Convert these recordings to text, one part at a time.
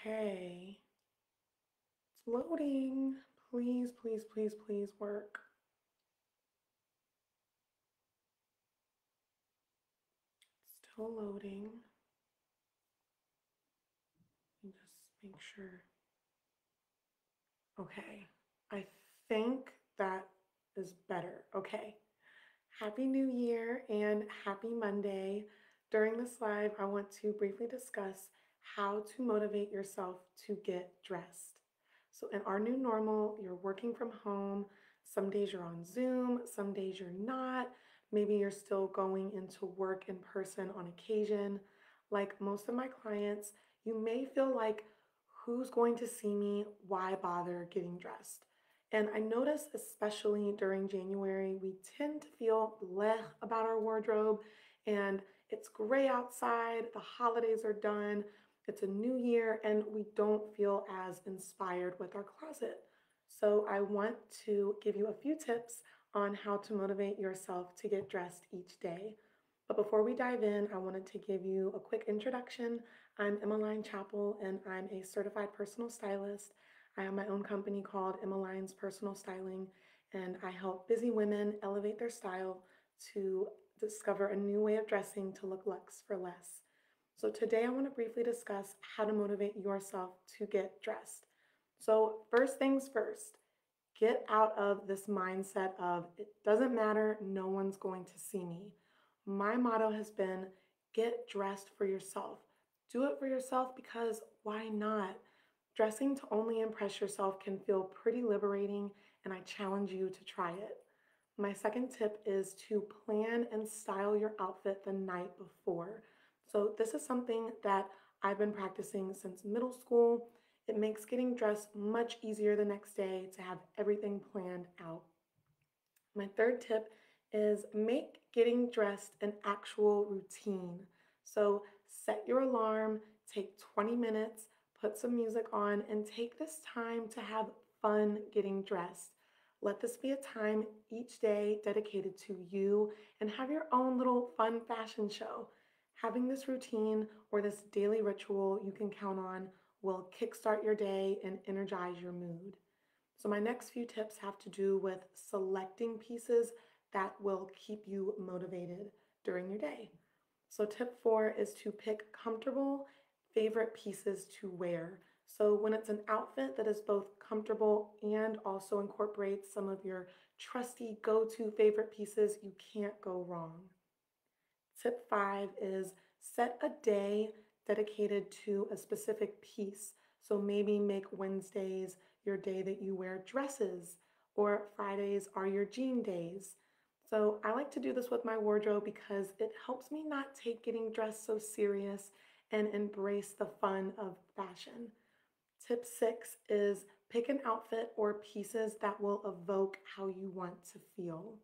Okay. It's loading. Please, please, please, please work. Still loading. Me just make sure. Okay. I think that is better. Okay. Happy New Year and happy Monday. During this live, I want to briefly discuss how to motivate yourself to get dressed. So, in our new normal, you're working from home. Some days you're on Zoom, some days you're not. Maybe you're still going into work in person on occasion. Like most of my clients, you may feel like, who's going to see me? Why bother getting dressed? And I notice, especially during January, we tend to feel bleh about our wardrobe and it's gray outside, the holidays are done, it's a new year, and we don't feel as inspired with our closet. So, I want to give you a few tips on how to motivate yourself to get dressed each day. But before we dive in, I wanted to give you a quick introduction. I'm Emmaline Chappell, and I'm a certified personal stylist. I have my own company called Emmaline's Personal Styling, and I help busy women elevate their style to discover a new way of dressing to look luxe for less. So, today I want to briefly discuss how to motivate yourself to get dressed. So, first things first, get out of this mindset of it doesn't matter, no one's going to see me. My motto has been get dressed for yourself. Do it for yourself because why not? Dressing to only impress yourself can feel pretty liberating, and I challenge you to try it. My second tip is to plan and style your outfit the night before. So, this is something that I've been practicing since middle school. It makes getting dressed much easier the next day to have everything planned out. My third tip is make getting dressed an actual routine. So set your alarm, take 20 minutes, put some music on, and take this time to have fun getting dressed. Let this be a time each day dedicated to you and have your own little fun fashion show. Having this routine or this daily ritual you can count on will kickstart your day and energize your mood. So, my next few tips have to do with selecting pieces that will keep you motivated during your day. So, tip four is to pick comfortable favorite pieces to wear. So, when it's an outfit that is both comfortable and also incorporates some of your trusty go to favorite pieces, you can't go wrong. Tip five is set a day dedicated to a specific piece. So, maybe make Wednesdays your day that you wear dresses, or Fridays are your jean days. So I like to do this with my wardrobe because it helps me not take getting dressed so serious and embrace the fun of fashion. Tip six is pick an outfit or pieces that will evoke how you want to feel.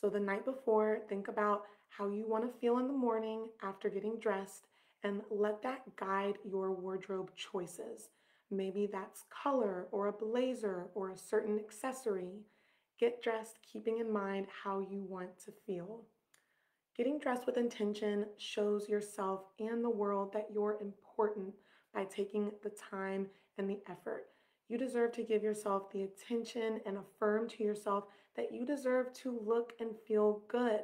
So the night before, think about how you want to feel in the morning after getting dressed and let that guide your wardrobe choices. Maybe that's color or a blazer or a certain accessory. Get dressed keeping in mind how you want to feel. Getting dressed with intention shows yourself and the world that you're important by taking the time and the effort. You deserve to give yourself the attention and affirm to yourself that you deserve to look and feel good.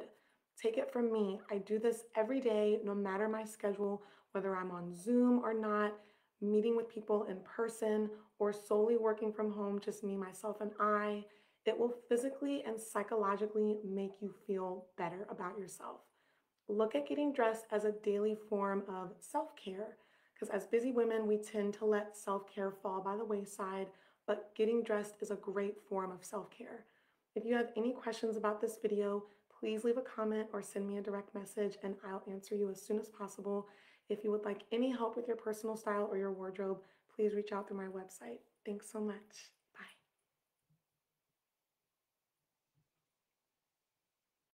Take it from me. I do this every day, no matter my schedule, whether I'm on Zoom or not, meeting with people in person, or solely working from home, just me, myself, and I. It will physically and psychologically make you feel better about yourself. Look at getting dressed as a daily form of self care, because as busy women, we tend to let self care fall by the wayside, but getting dressed is a great form of self care. If you have any questions about this video, please leave a comment or send me a direct message and I'll answer you as soon as possible. If you would like any help with your personal style or your wardrobe, please reach out through my website. Thanks so much.